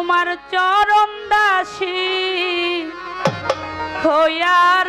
তোমার চরণ দাসী হইয়ার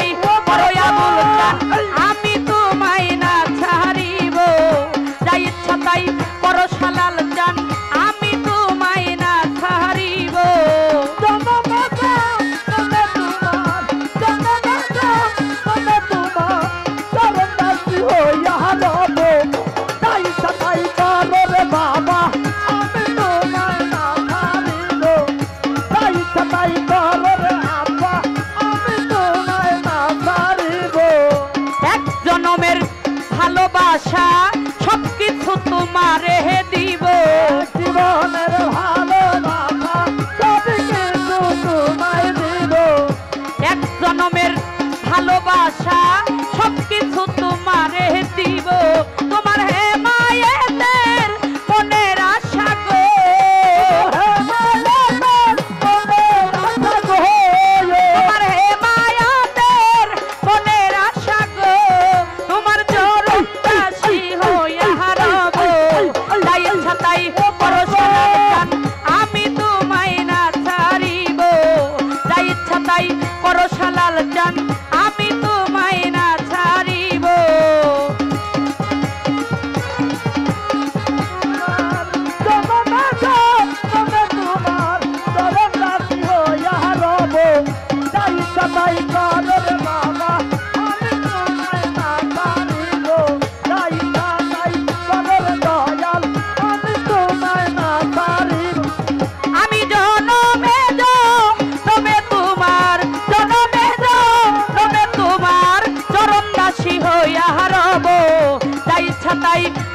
right. तुम्हारे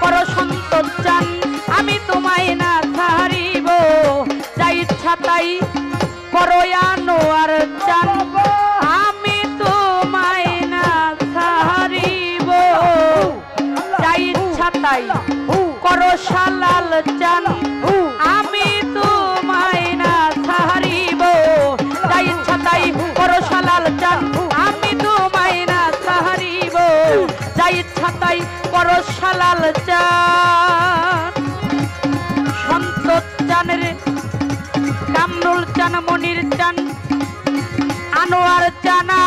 করো সন্তোষ চান, আমি তোমায় না ছাড়িব। যা ইচ্ছা তাই করো আর চান। আমি তোমায় না ছাড়িব। যা ইচ্ছা তাই করো, সালাল চান। পরশালাল চান। সন্তোষ চানের কামরুল চান মনির চান আনোয়ার চানা